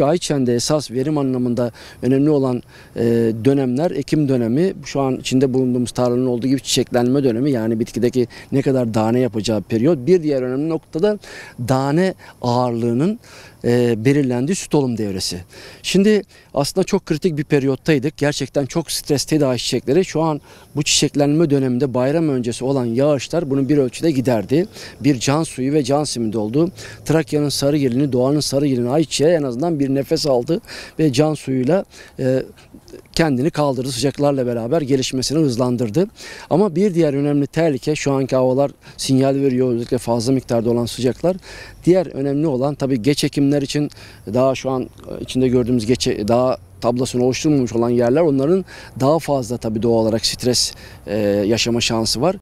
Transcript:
Çünkü ayçiçeğinde esas verim anlamında önemli olan e, dönemler ekim dönemi. Şu an içinde bulunduğumuz tarlanın olduğu gibi çiçeklenme dönemi yani bitkideki ne kadar tane yapacağı periyot. Bir diğer önemli noktada tane ağırlığının e, belirlendiği süt olum devresi. Şimdi aslında çok kritik bir periyottaydık. Gerçekten çok stresteydi ayçiçekleri. Şu an bu çiçeklenme döneminde bayram öncesi olan yağışlar bunu bir ölçüde giderdi. Bir can suyu ve can simidi oldu. Trakya'nın sarı gelini, doğanın sarı gelini ayçiçeği en azından bir nefes aldı ve can suyuyla e, kendini kaldırdı. Sıcaklarla beraber gelişmesini hızlandırdı. Ama bir diğer önemli tehlike şu anki havalar sinyal veriyor. Özellikle fazla miktarda olan sıcaklar. Diğer önemli olan tabii geç ekimler için daha şu an içinde gördüğümüz geç daha tablasını oluşturmamış olan yerler onların daha fazla tabii doğal olarak stres e, yaşama şansı var.